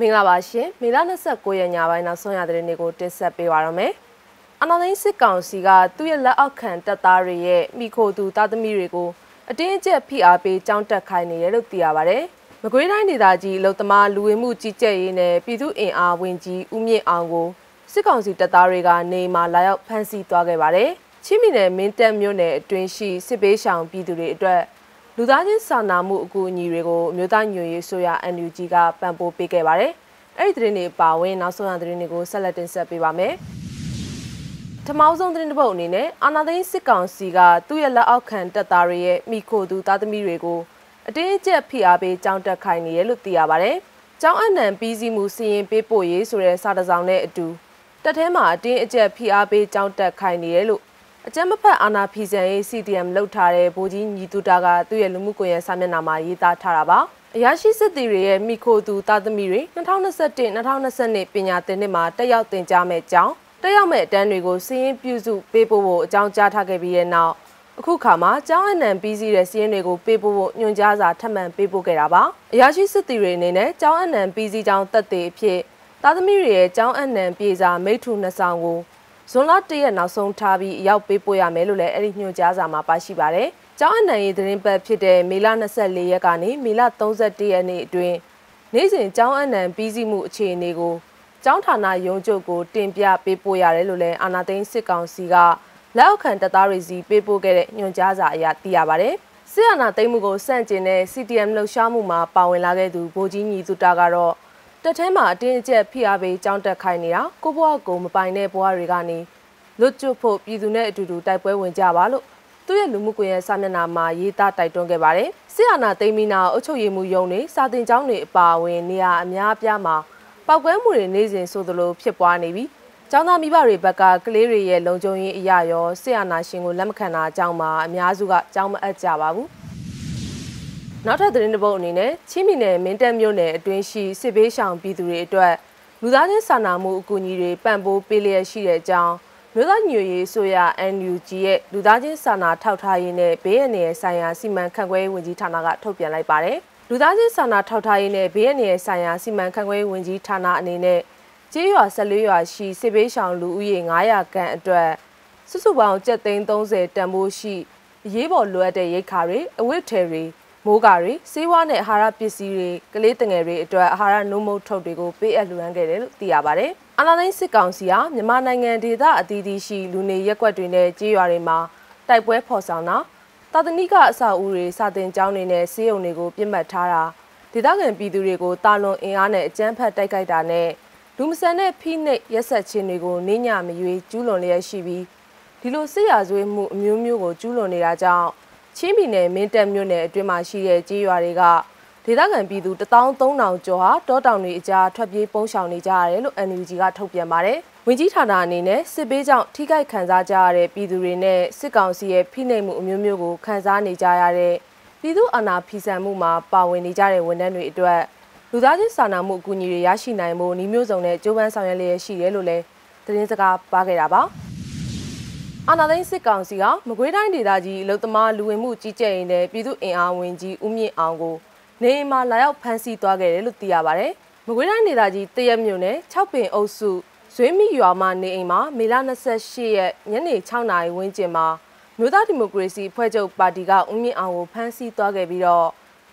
မင်္ဂလာပါရှင်မေလ29ရက်ညပိုင်းနောက်ဆုံးရတဲ့နေ့ကိုတင်ဆက်ပေးပါရမယ်အနာသိန်းစစ်ကောင်စီကသူ့ရဲ့လက်အောက်ခံတပ်သားတွေရဲ့မိခိုသူသားသမီးတွေကိုအတင်းအကျပ်ဖိအားပေးကြောင်းတက်ခိုင်းနေတယ်လို့သိရပါတယ်မကွေးတိုင်းဒေသကြီးလုံသမားလူဝင်မှုကြီးကြပ်ရေးနဲ့ပြည်သူ့အင်အားဝင်ကြီးဦးမြင့်အောင်ကိုစစ်ကောင်စီတပ်သားတွေကနေမှာလာရောက်ဖမ်းဆီးသွားခဲ့ပါတယ်ချင်းမီနယ်မင်းတပ်မြို့နယ်အတွင်းရှိစစ်ပေးဆောင်ပြည်သူတွေအတွက်လူသားချင်းစာနာမှုအကူအညီတွေကိုအမျိုးသားညွရေးဆိုရ NUG ကပံ့ပိုးပေးခဲ့ပါတယ်။ အဲ့ဒီသတင်းတွေပါဝင်နောက်ဆုံးရသတင်းတွေကိုဆက်လက်တင်ဆက်ပေးပါမယ်။ထမောင်းဆုံးသတင်းတစ်ပုဒ်အနေနဲ့အာနာသိန်းစစ်ကောင်စီကသူ့ရဲ့လက်အောက်ခံတပ်သားတွေရဲ့မိခိုသူသားသမီးတွေကိုအတင်းအကျပ်ဖိအားပေးကြောင်းတက်ခိုင်းနေရလို့သိရပါတယ်။ကျောင်းအနှံပြီးစီးမှုစီရင်ပေးပို့ရေးဆိုတဲ့စာတစောင်နဲ့အတူတက်ထဲမှာအတင်းအကျပ်ဖိအားပေးကြောင်းတက်ခိုင်းနေရလို့အကြမ်းမဖက်အာဏာဖီဆန်ရေး CDM လှုပ်ထားတဲ့ဗိုလ်ကြီးညီတူတာကသူ့ရဲ့လူမှုကွန်ရက်စာမျက်နှာမှာရေးသားထားတာပါ အရာရှိစစ်သည်တွေရဲ့မိခိုသူသားသမီးတွေ2021-2022ပညာသင်နှစ်မှာတက်ရောက်သင်ကြားမဲ့ကြောင်းတက်ရောက်မဲ့အတန်းတွေကိုစီးရင်ပြုစုပေးဖို့ဖို့အကြောင်းကြားထားခဲ့ပြီးတဲ့နောက်အခုခါမှာကျောင်းအနှံပြီးစီးတဲ့စီးရင်တွေကိုပေးဖို့ဖို့ညွှန်ကြားစာထပ်မံပေးပို့ခဲ့တာပါအရာရှိစစ်သည်တွေအနေနဲ့ကျောင်းအနှံပြီးစီးကြောင်းတက်တဲ့အဖြစ်သားသမီးတွေရဲ့ကျောင်းအနှံပြေစာမိထူနှစ်ဆောင်ကို ဇွန်လ၁ရက်နောက်ဆုံးထားပြီးအရောက်ပေးပို့ရမယ်လို့လည်းအဲ့ဒီညွှန်ကြားစာမှာပါရှိပါတယ်။ကျောင်းအနှံရေးသတင်းပတ်ဖြစ်တဲ့မေလ24ရက်ကနေမေလ31ရက်နေ့အတွင်းနေ့စဉ်ကျောင်းအနှံပြီးစီးမှုအခြေအနေကိုကျောင်းဌာနရုံးချုပ်ကိုတင်ပြပေးပို့ရတယ်လို့လည်းအာနာသိန်းစစ်ကောင်စီကလက်အောက်ခံတပ်သားတွေစီပေးပို့ခဲ့တဲ့ညွှန်ကြားစာအရသိရပါတယ်။စစ်အာဏာသိမ်းမှုကိုစန့်ကျင်တဲ့ CTM လှုပ်ရှားမှုမှာပါဝင်လာခဲ့သူဗိုလ်ကြီးညီသူတာကတော့ တက်ထဲမှာအတင်းအကျပ်ဖိအားပေးကြောင်းတက်ခိုင်းနေတာကိုဘွားကိုမပိုင်တဲ့ဘွားတွေကနေလွတ်ကျွတ်ဖို့ပြည်သူနဲ့အတူတူတိုက်ပွဲဝင်ကြပါလို့သူ့ရဲ့လူမှုကွန်ရက်စာမျက်နှာမှာရေးသားတိုက်တွန်းခဲ့ပါတယ်။စစ်အာဏာသိမ်းပြီးနောက်အုပ်ချုပ်ရေးမှုရုံးတွေစာတင်ကျောင်းတွေအပါအဝင်နေရာအများအပြားမှာပောက်ကွဲမှုတွေနေစဉ်ဆိုသလိုဖြစ်ပွားနေပြီးကျောင်းသားမိဘတွေဘက်ကကလေးတွေရဲ့လုံခြုံရေးအရာရောစစ်အာဏာရှင်ကိုလက်မခံတာအကြောင်းမှာအများစုကကြောင်းမအပ်ကြပါဘူး။ နောက်ထပ်သတင်းတစ်ပုဒ်အနေနဲ့ချင်းမီနယ်မင်းတပ်မြို့နယ်အတွင်းရှိစစ်ဘေးရှောင်ပြည်သူတွေအတွက်လူသားချင်းစာနာမှုအကူအညီတွေပံ့ပိုးပေးလျက်ရှိတဲ့အကြောင်းမြို့သားညွေရေးဆိုရ NUG ရဲ့လူသားချင်းစာနာထောက်ထားရေးနဲ့ဘေးအန္တရာယ်ဆိုင်ရာစီမံခန့်ခွဲရေးဝန်ကြီးဌာနကထုတ်ပြန်လိုက်ပါတယ်။လူသားချင်းစာနာထောက်ထားရေးနဲ့ဘေးအန္တရာယ်ဆိုင်ရာစီမံခန့်ခွဲရေးဝန်ကြီးဌာနအနေနဲ့ကျေးရွာ14ရွာရှိစစ်ဘေးရှောင်လူဦးရေ900ခန့်အတွက်စုစုပေါင်း730တန်ဖိုးရှိအရေးပေါ်လိုအပ်တဲ့ရိတ်ခါတွေအဝတ်ထည်တွေ မိုးကာတွေစေးဝါးနဲ့အာဟာရပစ္စည်းတွေကလေးတငယ်တွေအတွက်အာဟာရနှုတ်မုတ်ထုတ်တွေကိုပေးအပ်လှူဒါန်းခဲ့တယ်လို့သိရပါတယ်။အာနာသိန်းစစ်ကောင်စီဟာမြန်မာနိုင်ငံဒေသအသီးသီးရှိလူနေရက်ွက်တွေနဲ့ကြေးရွာတွေမှာတိုက်ပွဲဖော်ဆောင်တာတာသနိကအဆောက်အဦတွေစာတင်ကျောင်းတွေနဲ့ဆေးရုံတွေကိုပြစ်မှတ်ထားတာဒေသခံပြည်သူတွေကိုတာလွန်အင်အားနဲ့အကြမ်းဖက်တိုက်ခိုက်တာနဲ့လူမဆန်တဲ့ဖိနှိပ်ရက်ဆက်ခြင်းတွေကိုနေညမရွေးကျူးလွန်လျက်ရှိပြီးဒီလိုစစ်ရာဇဝတ်မှုအမျိုးမျိုးကိုကျူးလွန်နေတာကြောင့် ချင်းပြည်နယ်မင်းတပ်မြို့နယ်အတွင်းမှာရှိတဲ့ကြေးရွာတွေကဒေသခံပြည်သူ13000ကျော်ဟာတောတောင်တွေအကြားထွက်ပြေးပုန်းရှောင်နေကြရတယ်လို့ NUG ကထုတ်ပြန်ပါတယ်။ဝင်ကြီးဌာနအနေနဲ့စစ်ပေးကြောင့်ထိခိုက်ခံစားကြရတဲ့ပြည်သူတွေနဲ့စစ်ကောင်စီရဲ့ဖိနှိပ်မှုအမျိုးမျိုးကိုခံစားနေကြရတဲ့ပြည်သူအာဏာဖီဆန်မှုမှာပါဝင်နေကြတဲ့ဝန်ထမ်းတွေအတွက်လူသားချင်းစာနာမှုအကူအညီတွေရရှိနိုင်ဖို့နှီးမျိုးစုံနဲ့ကြိုးပမ်းဆောင်ရွက်လျက်ရှိတယ်လို့လည်းသတင်းစကားပါခဲ့တာပါ။ အာနာသိန်းစစ်ကောင်စီကမကွေးတိုင်းဒေသကြီးအလုသမားလူဝင်မှုကြီးကြပ်ရေးနဲ့ပြည်သူအင်အားဝင်ကြီးဦးမြင့်အောင်ကိုနေအိမ်မှာလာရောက်ဖမ်းဆီးသွားခဲ့တယ်လို့သိရပါဗျ။မကွေးတိုင်းဒေသကြီးတရက်မြို့နယ်6ပင်အုပ်စုဇွေးမိရွာမှာနေအိမ်မှာမေလ28ရက်ညနေ6နာရီဝန်းကျင်မှာမြို့သားဒီမိုကရေစီဖွဲ့ချုပ်ပါတီကဦးမြင့်အောင်ကိုဖမ်းဆီးသွားခဲ့ပြီးတော့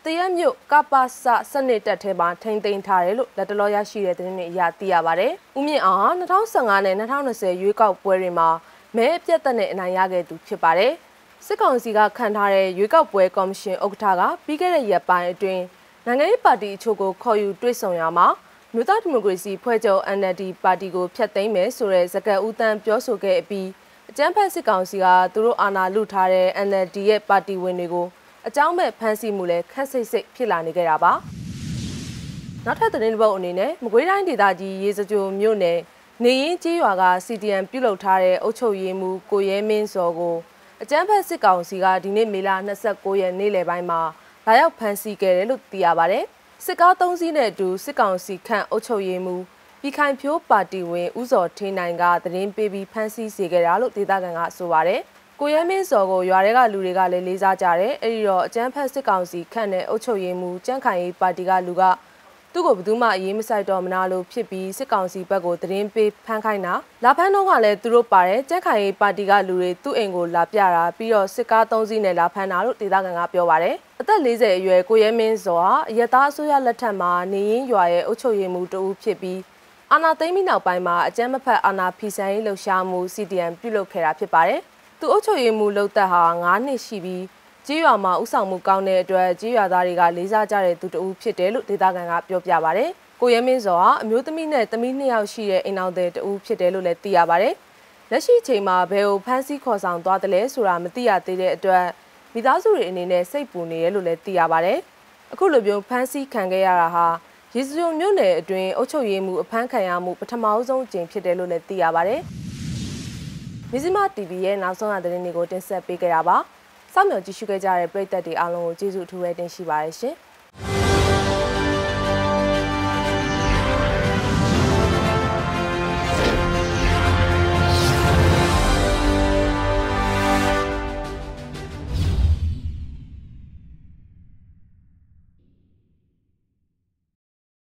တရက်မြို့ကပ္ပစစနစ်တက်ထဲမှာထိမ့်သိမ်းထားတယ်လို့လက်တလောရရှိတဲ့သတင်းတွေအရသိရပါဗျ။ဦးမြင့်အောင်ဟာ2015နဲ့2020ရွေးကောက်ပွဲတွေမှာ မဲပြတ်သက်နဲ့အနိုင်ရခဲ့သူဖြစ်ပါတယ်။စစ်ကောင်စီကခံထားတဲ့ရွေးကောက်ပွဲကော်မရှင်ဥက္ကဋ္ဌကပြီးခဲ့တဲ့ရက်ပိုင်းအတွင်းနိုင်ငံရေးပါတီအချို့ကိုခေါ်ယူတွေ့ဆုံရမှာမြို့သားဒီမိုကရေစီဖွဲ့ချုပ် NLD ပါတီကိုဖျက်သိမ်းမယ်ဆိုတဲ့စကားဦးတန်းပြောဆိုခဲ့ပြီးအကြမ်းဖက်စစ်ကောင်စီကသူတို့အာဏာလုထားတဲ့ NLD ရဲ့ပါတီဝင်တွေကိုအကြောင်းမဲ့ဖမ်းဆီးမှုလဲခက်စိတ်စိတ်ဖြစ်လာနေကြတာပါနောက်ထပ်သတင်းတစ်ပုဒ်အနေနဲ့မကွေးတိုင်းဒေသကြီးရေစကြိုမြို့နယ် နေရင်ကြီးရွာက CDM ပြုလုပ်ထားတဲ့အုပ်ချုပ်ရေးမှူးကိုရဲမင်းစော်ကိုအကြမ်းဖက်စစ်ကောင်စီကဒီနေ့မေလ29ရက်နေ့လယ်ပိုင်းမှာလာရောက်ဖမ်းဆီးခဲ့တယ်လို့သိရပါဗျ။စစ်ကား၃စီးနဲ့အတူစစ်ကောင်စီခန့်အုပ်ချုပ်ရေးမှူးပြည်ခိုင်ဖြိုးပါတီဝင်ဦးစောထင်းနိုင်ကသတင်းပေးပြီးဖမ်းဆီးစေခဲ့တာလို့ဒေသခံကဆိုပါတယ်။ကိုရဲမင်းစော်ကိုရွာတွေကလူတွေကလည်းလေးစားကြတယ်။အဲဒီတော့အကြမ်းဖက်စစ်ကောင်စီခန့်တဲ့အုပ်ချုပ်ရေးမှူးကြန့်ခိုင်ရေးပါတီကလူက သူသူ့ကိုဘယ်သူမှအရေးမဆိုင်တော့မနာလို့ဖြစ်ပြီးစစ်ကောင်စီဘက်ကိုသတင်းပေးဖမ်းခိုင်းတာလာဖမ်းတော့ကလည်းသူတို့ပါတယ်ကြက်ခိုင်ရေးပါတီကလူတွေသူ့အိမ်ကိုလာပြတာပြီးတော့စစ်ကား၃စီးနဲ့လာဖမ်းတာလို့ဒေသခံကပြောပါတယ်အသက်40အရွယ်ကိုရဲမင်းစောဟာအရသားအစိုးရလက်ထက်မှာနေရင်ရွာရဲ့အုပ်ချုပ်ရေးမှူးတဦးဖြစ်ပြီးအာနာသိမ့်ပြီးနောက်ပိုင်းမှာအကြမ်းမဖက်အာနာဖီဆိုင်ရေးလှုပ်ရှားမှု CDM ပြုလုပ်ခဲ့တာဖြစ်ပါတယ်သူအုပ်ချုပ်ရေးမှူးလုပ်သက်ဟာ9နှစ်ရှိပြီး ကြေးရွာမှာဥဆောင်မှုကောင်းတဲ့အတွက်ကြေးရွာသားတွေကလေးစားကြတဲ့သူတဦးဖြစ်တယ်လို့ဒေသခံကပြောပြပါဗျ။ကိုရဲမင်းစောဟာအမျိုးသမီးနဲ့သမီးနှစ်ယောက်ရှိတဲ့အိမ်အောင်တဲ့တဦးဖြစ်တယ်လို့လည်းသိရပါဗျ။လက်ရှိချိန်မှာဘယ်ကိုဖမ်းဆီးခေါ်ဆောင်သွားတယ်လဲဆိုတာမသိရသေးတဲ့အတွက်မိသားစုတွေအနေနဲ့စိတ်ပူနေရလို့လည်းသိရပါဗျ။အခုလိုမျိုးဖမ်းဆီးခံခဲ့ရတာဟာရေစကြိုမြို့နယ်အတွင်းအုပ်ချုပ်ရေးမှုအဖမ်းခံရမှုပထမဆုံးအကြိမ်ဖြစ်တယ်လို့လည်းသိရပါဗျ။မြစည်းမ TV ရဲ့နောက်ဆုံးရသတင်းတွေကိုတင်ဆက်ပေးကြတာပါ။ စောင့်မျှော်ကြည့်ရှုခဲ့ကြတဲ့ပရိသတ်တွေအားလုံးကိုကျေးဇူးအထူးပဲတင်ရှိပါရရှင်။